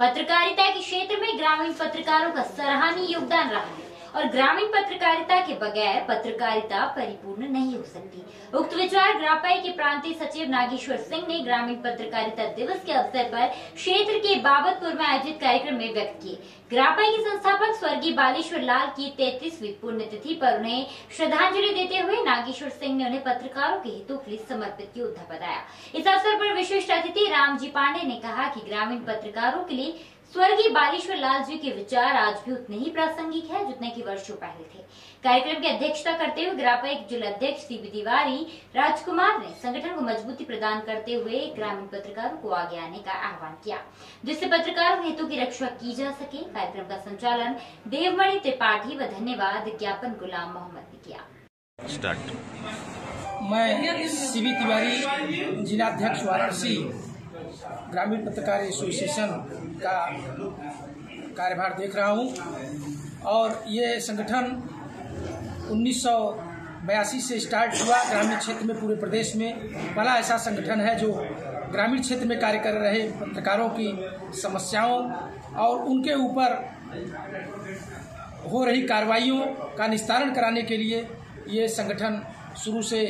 पत्रकारिता के क्षेत्र में ग्रामीण पत्रकारों का सराहनीय योगदान रहा है। और ग्रामीण पत्रकारिता के बगैर पत्रकारिता परिपूर्ण नहीं हो सकती। उक्त विचार ग्रापाई के प्रांतीय सचिव नागेश्वर सिंह ने ग्रामीण पत्रकारिता दिवस के अवसर पर क्षेत्र के बाबतपुर में आयोजित कार्यक्रम में व्यक्त किए। ग्रापाई के संस्थापक स्वर्गीय बालेश्वर लाल की तैतीसवीं पुण्यतिथि पर उन्हें श्रद्धांजलि देते हुए नागेश्वर सिंह ने उन्हें पत्रकारों के हितों के लिए समर्पित योद्धा बताया। इस अवसर पर विशिष्ट अतिथि रामजी पांडे ने कहा कि ग्रामीण पत्रकारों के लिए स्वर्गीय बालेश्वर लाल जी के विचार आज भी उतने ही प्रासंगिक है जितने की वर्षों पहले थे। कार्यक्रम की अध्यक्षता करते हुए ग्रापा के जिला अध्यक्ष सीबी तिवारी राजकुमार ने संगठन को मजबूती प्रदान करते हुए ग्रामीण पत्रकारों को आगे आने का आह्वान किया जिससे पत्रकारों के हितों की रक्षा की जा सके। कार्यक्रम का संचालन देवमणि त्रिपाठी व धन्यवाद ज्ञापन गुलाम मोहम्मद ने किया। स्टार्ट मैं सीबी तिवारी जिलाध्यक्ष वाराणसी। ग्रामीण पत्रकार एसोसिएशन का कार्यभार देख रहा हूँ। और ये संगठन उन्नीस बयासी से स्टार्ट हुआ। ग्रामीण क्षेत्र में पूरे प्रदेश में पहला ऐसा संगठन है जो ग्रामीण क्षेत्र में कार्य कर रहे पत्रकारों की समस्याओं और उनके ऊपर हो रही कार्रवाइयों का निस्तारण कराने के लिए ये संगठन शुरू से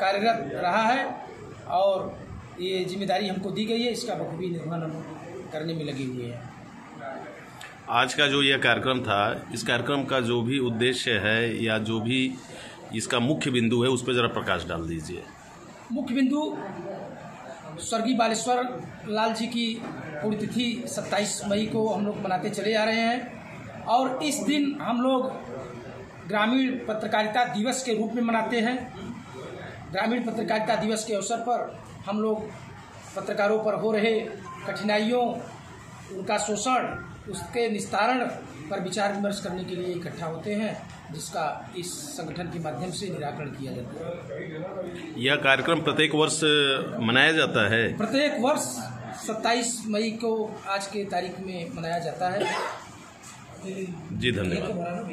कार्यरत रहा है। और ये ज़िम्मेदारी हमको दी गई है इसका बखूबी निर्वहन हम करने में लगे हुए हैं। आज का जो यह कार्यक्रम था इस कार्यक्रम का जो भी उद्देश्य है या जो भी इसका मुख्य बिंदु है उस पर जरा प्रकाश डाल दीजिए। मुख्य बिंदु स्वर्गीय बालेश्वर लाल जी की पुण्यतिथि 27 मई को हम लोग मनाते चले आ रहे हैं और इस दिन हम लोग ग्रामीण पत्रकारिता दिवस के रूप में मनाते हैं। ग्रामीण पत्रकारिता दिवस के अवसर पर हम लोग पत्रकारों पर हो रहे कठिनाइयों उनका शोषण उसके निस्तारण पर विचार विमर्श करने के लिए इकट्ठा होते हैं जिसका इस संगठन के माध्यम से निराकरण किया जाता है। यह कार्यक्रम प्रत्येक वर्ष मनाया जाता है। प्रत्येक वर्ष 27 मई को आज के तारीख में मनाया जाता है। जी धन्यवाद।